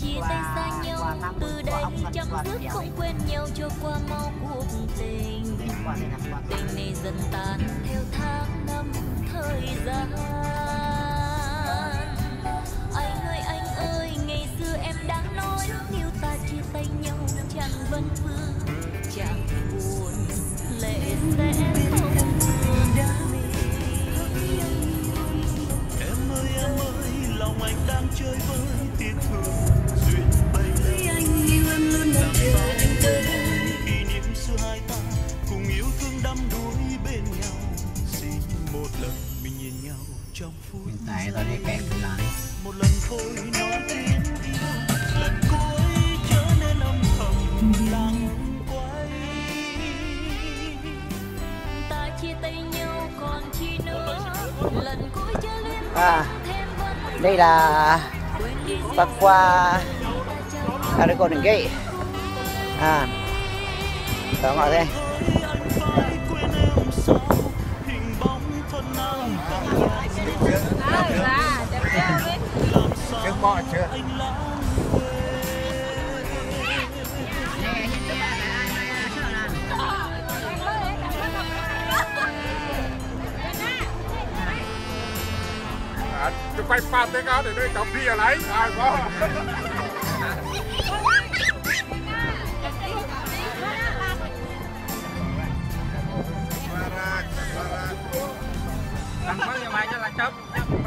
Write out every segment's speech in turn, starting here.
chia tay xa nhau từ đây chấm dứt không quên nhau cho qua mau cuộc tình. Tình này dần tan theo tháng năm thời gian. À đây là quên đi bắc qua Aragon Gate. À đó mọi đây. Phải quên không chưa? Quay pha tới đó để đây chọc đi ở lấy à có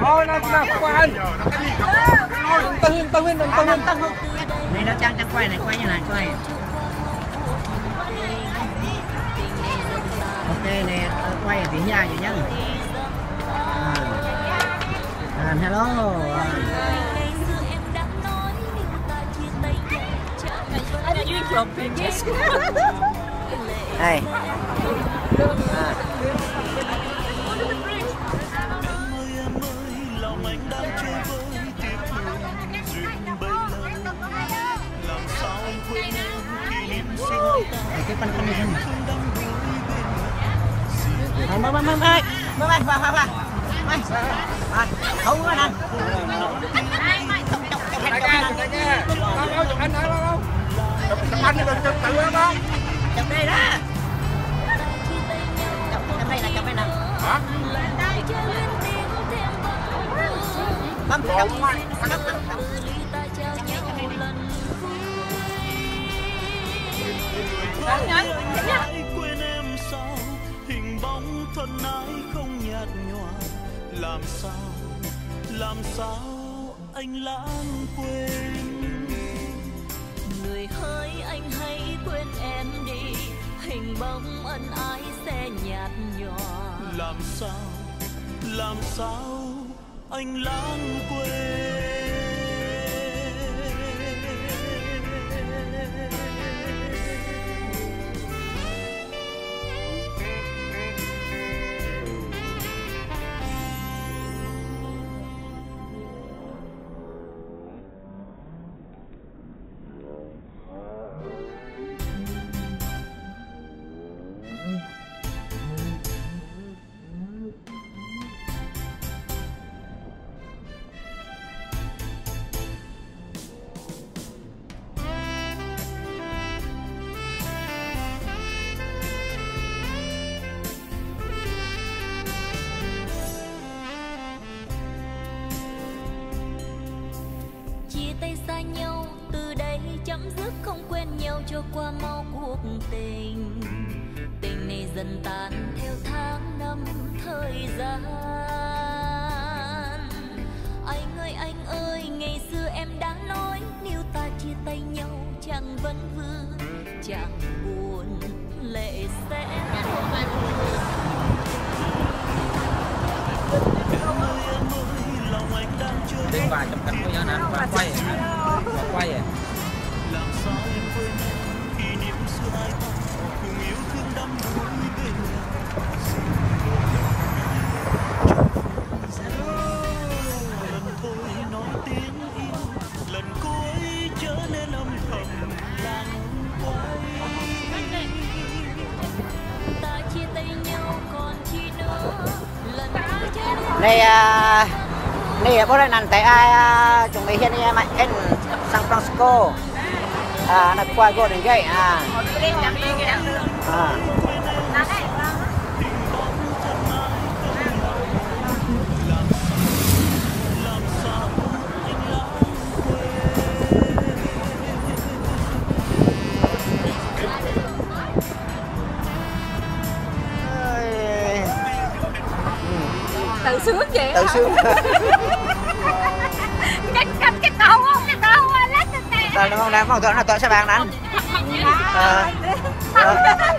Thôi nó nó qua anh. Tăng lên tăng lên tăng lên tăng lên. này nó trang trang quay này, quay như này, quay ok nè quay ở phía nhà vậy nhá trộm tình đây à. Cái pan pan này thương đắm đuối bên nhau Mày mày mày mày mày không có nè mày chọc chọc chọc Đâu chụp anh đâu đâu. Chụp chụp anh đừng chụp tự em đâu. Chụp đây đó Chụp chọc đây là chụp đây nè Hả? bấm chọc chọc chọc chọc Hãy quên em sao hình bóng thân ái không nhạt nhòa làm sao làm sao anh lãng quên? Người hỡi anh hãy quên em đi hình bóng ân ái sẽ nhạt nhòa. Làm sao làm sao anh lãng quên xa nhau từ đây chấm dứt không quên nhau cho qua mau cuộc tình. Tình này dần tàn theo tháng năm thời gian. Anh ơi anh ơi ngày xưa em đã nói nếu ta chia tay nhau chẳng vẫn vương chẳng buồn lệ sẽ không em ơi em ơi lòng anh cảnh của nhau nè, và quay quay à. làm sao em quên em? Kỷ niệm xưa hai ta cùng yêu thương đắm đuối bên ly này à này bố đây nằm tại ai à, chuẩn bị hiện đi mà em San Francisco. À nó qua đến cái à. À. Tự sướng vậy tự hả? sướng không đang không nó tội sao bạn anh à, à.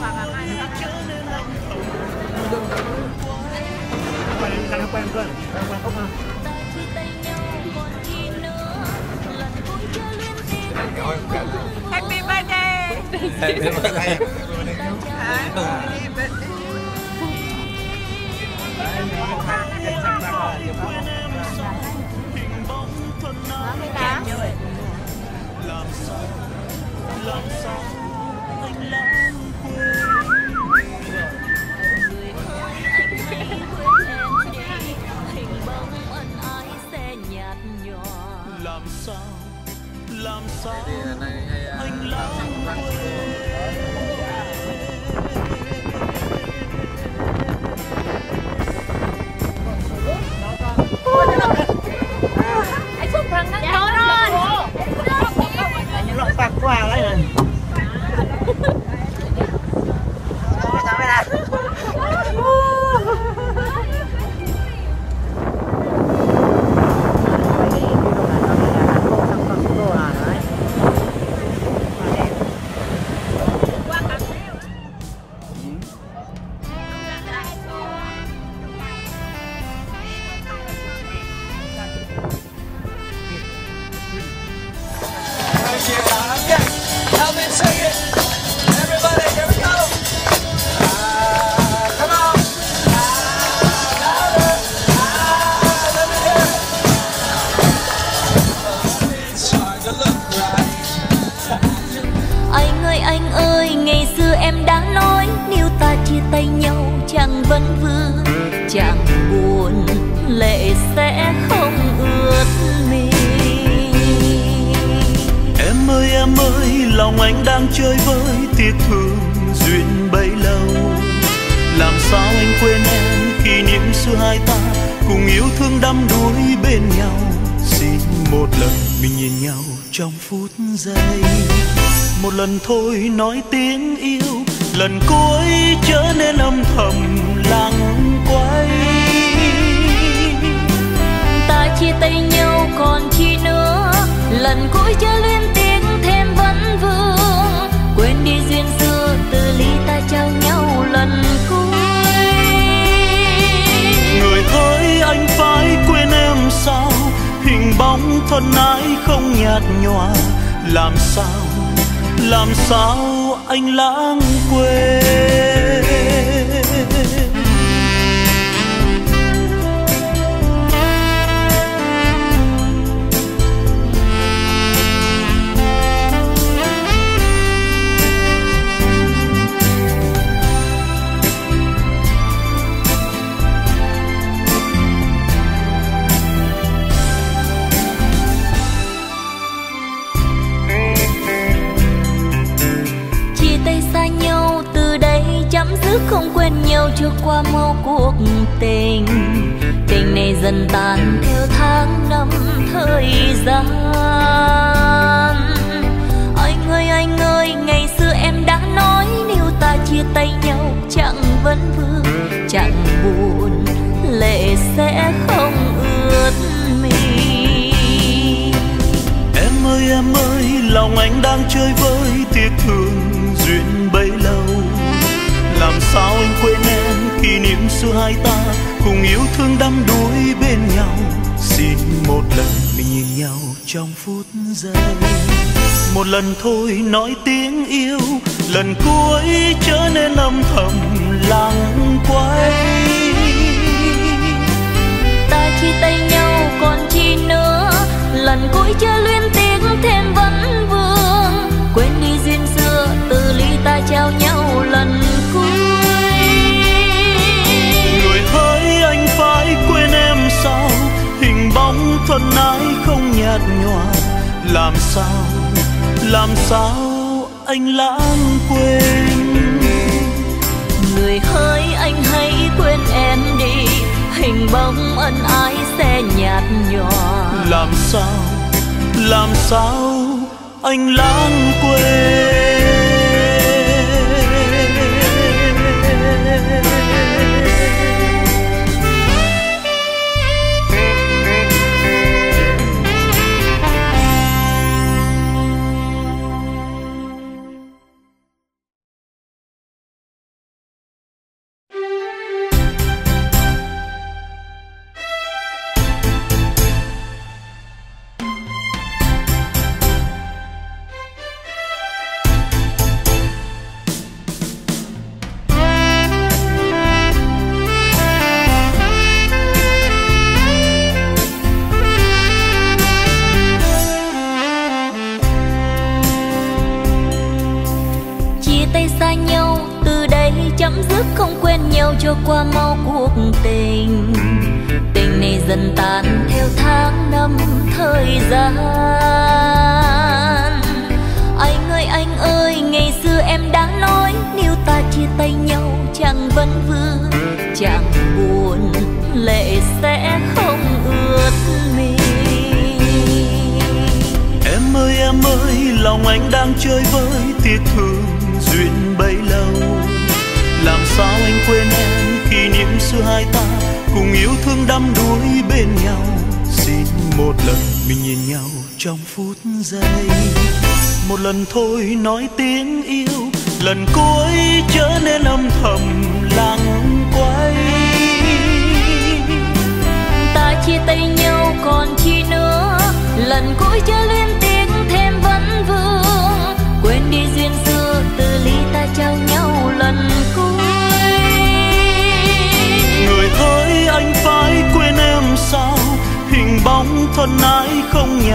Lần cuối trở nên âm thầm Đang quen quen quen không à Happy Birthday. Anh Anh ơi, ngày xưa em đã nói, Nếu ta chia tay nhau chẳng vẫn vương. Chẳng buồn, lệ sẽ không ướt mi. Em ơi em ơi, lòng anh đang chơi với tiếc thương duyên bấy lâu. Làm sao anh quên em kỷ niệm xưa hai ta Cùng yêu thương đắm đuối bên nhau? Xin một lần mình nhìn nhau trong phút giây. Một lần thôi nói tiếng yêu, Lần cuối trở nên âm thầm lặng quay. Ta chia tay nhau còn chi nữa, Lần cuối chưa lên tiếng thêm vẫn vương xuân thân ái không nhạt nhòa. Làm sao làm sao anh lãng quên? Nhau chưa qua mau cuộc tình. Tình này dần tàn theo tháng năm thời gian. Anh ơi anh ơi ngày xưa em đã nói nếu ta chia tay nhau chẳng vẫn vương, chẳng buồn, lệ sẽ không ướt mi em ơi em ơi, lòng anh đang chơi với tiếc thương duyên bấy lâu. Làm sao anh quên em? Niệm xưa hai ta, cùng yêu thương đắm đuối bên nhau. Xin một lần mình nhìn nhau trong phút giây. Một lần thôi nói tiếng yêu, lần cuối trở nên âm thầm lặng quay ta chia tay nhau còn chi nữa, lần cuối chưa luyến tiếc thêm vẫn vương. Quên đi duyên xưa, từ ly ta trao nhau lần làm sao làm sao anh lãng quên? Người hỡi anh hãy quên em đi hình bóng ân ái sẽ nhạt nhòa. Làm sao làm sao anh lãng quên dần tàn theo tháng năm thời gian. Anh ơi anh ơi, ngày xưa em đã nói, nếu ta chia tay nhau chẳng vẫn vương. Chẳng buồn, lệ sẽ không ướt mi. Em ơi em ơi, lòng anh đang chơi với tiếc thương duyên bấy lâu. Làm sao anh quên em? Kỷ niệm xưa hai ta, cùng yêu thương đắm đuối bên nhau. Xin một lần mình nhìn nhau trong phút giây. Một lần thôi nói tiếng yêu, lần cuối trở nên âm thầm lặng quay. Ta chia tay nhau còn chi nữa, lần cuối chưa liên tiếp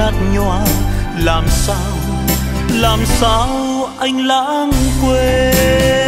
nhạt nhòa. Làm sao làm sao anh lãng quên?